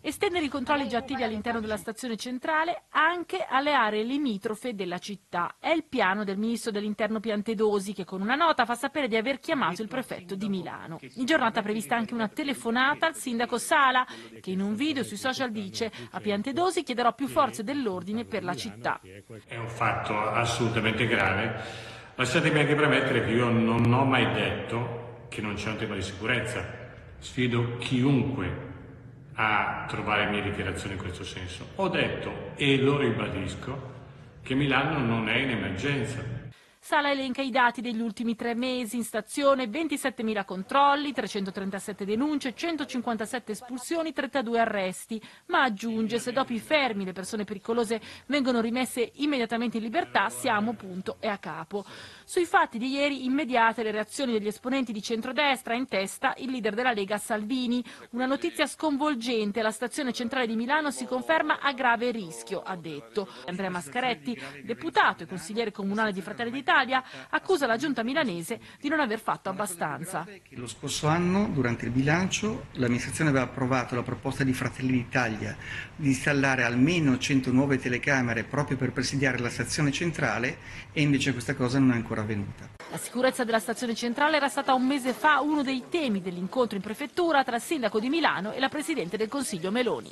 Estendere i controlli già attivi all'interno della stazione centrale anche alle aree limitrofe della città. È il piano del ministro dell'interno Piantedosi che con una nota fa sapere di aver chiamato il prefetto di Milano. In giornata è prevista anche una telefonata al sindaco Sala che in un video sui social dice a Piantedosi chiederò più forze dell'ordine per la città. È un fatto assolutamente grave. Lasciatemi anche premettere che io non ho mai detto che non c'è un tema di sicurezza. Sfido chiunque a trovare mie dichiarazioni in questo senso. Ho detto e lo ribadisco che Milano non è in emergenza. Sala elenca i dati degli ultimi tre mesi in stazione, 27.000 controlli, 337 denunce, 157 espulsioni, 32 arresti, ma aggiunge se dopo i fermi le persone pericolose vengono rimesse immediatamente in libertà siamo punto e a capo. Sui fatti di ieri immediate le reazioni degli esponenti di centrodestra in testa il leader della Lega Salvini. Una notizia sconvolgente, la stazione centrale di Milano si conferma a grave rischio, ha detto. Andrea Mascaretti, deputato e consigliere comunale di Fratelli d'Italia, Italia accusa la giunta milanese di non aver fatto abbastanza. Lo scorso anno, durante il bilancio, l'amministrazione aveva approvato la proposta di Fratelli d'Italia di installare almeno 100 nuove telecamere proprio per presidiare la stazione centrale e invece questa cosa non è ancora avvenuta. La sicurezza della stazione centrale era stata un mese fa uno dei temi dell'incontro in prefettura tra il sindaco di Milano e la presidente del Consiglio Meloni.